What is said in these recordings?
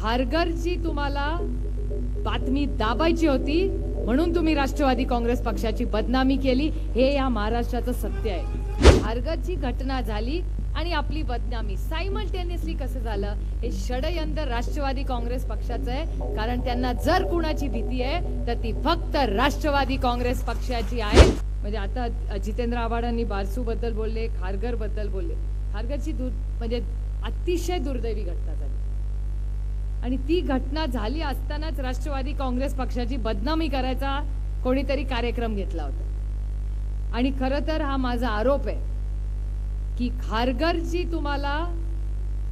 खारघरची तुम्हाला बातमी दाबायची होती म्हणून तुम्ही राष्ट्रवादी काँग्रेस पक्षाची बदनामी केली. हे या महाराष्ट्राचं सत्य आहे. खारघरची घटना झाली आणि आपली बदनामी. सायमल्टेनियसली कसं झालं? हे षडयंत्र राष्ट्रवादी काँग्रेस पक्षाचं आहे. कारण त्यांना जर कुणाची भीती आहे तर ती फक्त राष्ट्रवादी काँग्रेस पक्षाची आहे. म्हणजे आता जितेंद्र आव्हाडांनी बारसू बद्दल बोलले खारगरबद्दल बोलले. खारगरची दूर म्हणजे अतिशय दुर्दैवी घटना झाली. आणि ती घटना झाली असतानाच राष्ट्रवादी काँग्रेस पक्षाची बदनामी करायचा कोणीतरी कार्यक्रम घेतला होता. आणि खरं तर हा माझा आरोप आहे की खारगरची तुम्हाला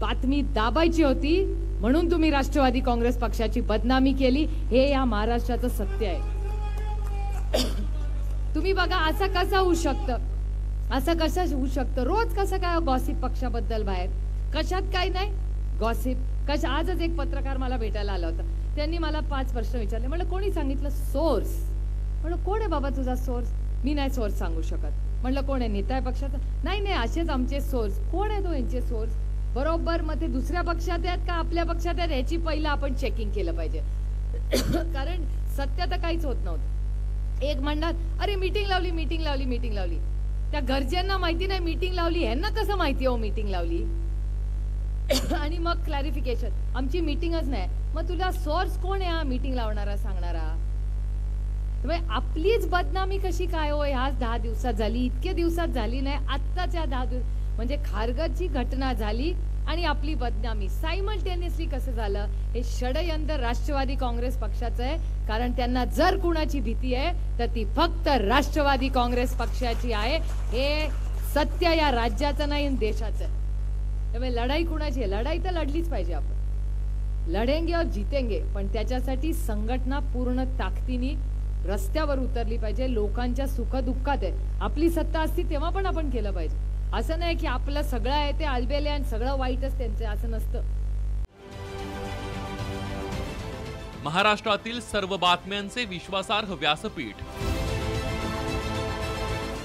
बातमी दाबायची होती म्हणून तुम्ही राष्ट्रवादी काँग्रेस पक्षाची बदनामी केली. हे या महाराष्ट्राचं सत्य आहे. तुम्ही बघा असं कसं होऊ शकतं? असं कसं होऊ शकतं? रोज कसं काय गॉसिप पक्षाबद्दल बाहेर? कशात काही नाही? गॉसिप कश आजच एक पत्रकार मला भेटायला आला होता. त्यांनी मला पाच प्रश्न विचारले. म्हणलं कोणी सांगितलं? सोर्स म्हणलं कोण आहे बाबा तुझा सोर्स मी नाही सोर्स सांगू शकत. म्हणलं कोण आहे? नेता आहे पक्षाचा? नाही नाही असेच आमचे सोर्स कोण आहे तो यांचे सोर्स बरोबर मग ते दुसऱ्या पक्षात आहेत का आपल्या पक्षात आहेत? ह्याची पहिलं आपण चेकिंग केलं पाहिजे. कारण सत्य तर काहीच होत नव्हतं. एक म्हणणार अरे मीटिंग लावली मीटिंग लावली मीटिंग लावली. त्या घरच्यांना माहिती नाही मीटिंग लावली. ह्यांना कसं माहिती हो मीटिंग लावली? आणि मग क्लॅरिफिकेशन आमची मीटिंगच नाही. मग तुला सोर्स कोण आहे हा मीटिंग लावणारा सांगणारा? आपलीच बदनामी कशी काय हो ह्याच दहा दिवसात झाली इतके दिवसात झाली नाही आत्ताच्या दहा दिवस म्हणजे खारगतची घटना झाली आणि आपली बदनामी. सायमल्टेनियसली कसं झालं? हे षडयंत्र राष्ट्रवादी काँग्रेस पक्षाचं आहे कारण त्यांना जर कुणाची भीती आहे तर ती फक्त राष्ट्रवादी काँग्रेस पक्षाची आहे. हे सत्य या राज्याचं नाही देशाचं. त्यामुळे लढाई कुणाची आहे? लढाई तर लढलीच पाहिजे आपण. लढेंगे और जितेंगे पण त्याच्यासाठी संघटना पूर्ण ताकदीने रस्त्यावर उतरली पाहिजे. लोकांच्या सुखदुःखात आहे. आपली सत्ता असती तेव्हा पण आपण केलं पाहिजे. असं नाही की आपलं सगळं आहे ते आलबेले आणि सगळं वाईटच त्यांचं असं नसतं. महाराष्ट्रातील सर्व बातम्यांचे विश्वासार्ह व्यासपीठ.